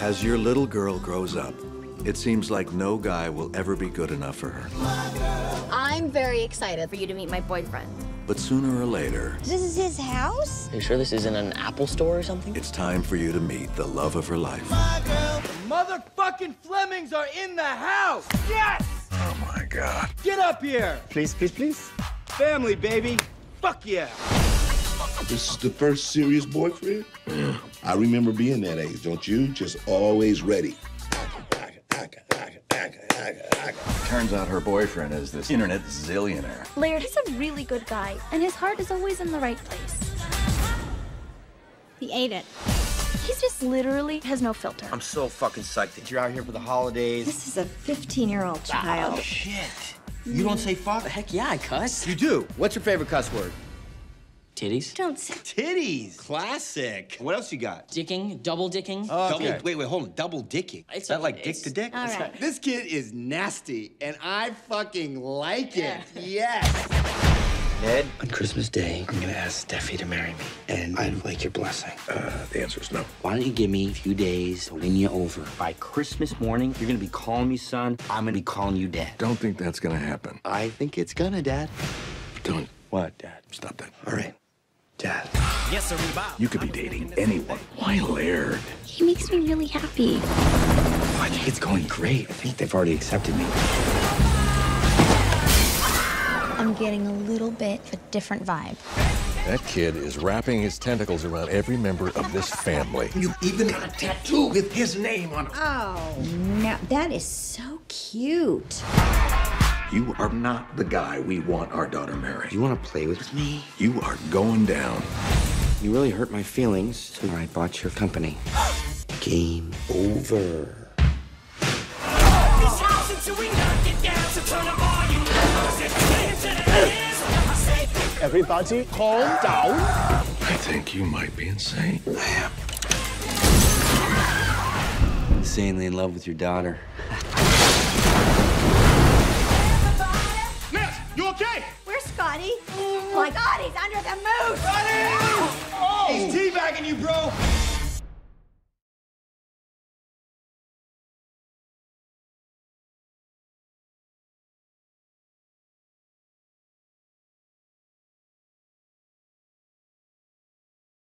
As your little girl grows up, it seems like no guy will ever be good enough for her. I'm very excited for you to meet my boyfriend. But sooner or later, This is his house? Are you sure this isn't an Apple store or something? it's time for you to meet the love of her life. Motherfucking Flemings are in the house! Yes! Oh my God. Get up here! Please, please, please. Family, baby! Fuck yeah! This is the first serious boyfriend? I remember being that age, don't you? Just always ready. Turns out her boyfriend is this internet zillionaire. Laird is a really good guy, and his heart is always in the right place. He ate it. He's just literally has no filter. I'm so fucking psyched that you're out here for the holidays. This is a 15 year old child. Ah, shit. You don't say fuck? Heck yeah, I cuss. You do. What's your favorite cuss word? Titties. Don't say. Titties. Classic. What else you got? Dicking, double dicking. Oh, Double, wait, wait, hold on. Double dicking. It's Is that a- like dick it's- to dick? All right. This kid is nasty, and I fucking like it. Yes. Ned? On Christmas Day, I'm gonna ask Steffi to marry me, and I'd like your blessing. Uh, the answer is no. Why don't you give me a few days to win you over? By Christmas morning, you're gonna be calling me son. I'm gonna be calling you dad. Don't think that's gonna happen. I think it's gonna, Dad. Don't. What, Dad? Stop that. All right, Dad. You could be dating anyone. Why Laird? He makes me really happy. Oh, I think it's going great. I think they've already accepted me. I'm getting a little bit of a different vibe. That kid is wrapping his tentacles around every member of this family. You even got a tattoo with his name on it. Oh, no. That is so cute. You are not the guy we want our daughter marrying. You wanna play with me? You are going down. You really hurt my feelings, or I bought your company. Game over. Everybody, calm down. I think you might be insane. I am. Insanely in love with your daughter. Matt, you okay? Where's Scotty. Oh my God, he's under the moon you, bro.